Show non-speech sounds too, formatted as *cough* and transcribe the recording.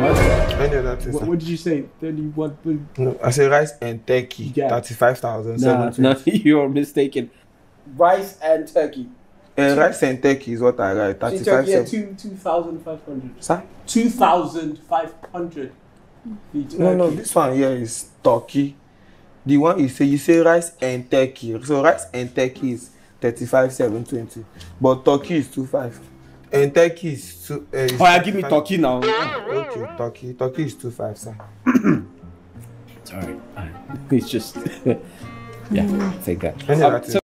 What? Any other thing, What, what did you say? Thirty-one. No, I say rice and turkey. Yeah. Thirty-five thousand Nah, no, *laughs* you're mistaken. Rice and turkey. Uh, rice and turkey is what I write. Thirty-five turkey at two two thousand five hundred. Sir? Two thousand five hundred. No, no, this one here is turkey. The one you say you say rice and turkey. So rice and turkey is thirty-five seven twenty, but turkey is two five. And turkey is two. Uh, is Oh, yeah, give me 35. turkey now. Okay, turkey. Turkey is two five, sir. Sorry, it's just *laughs* yeah, take that. Any Um, so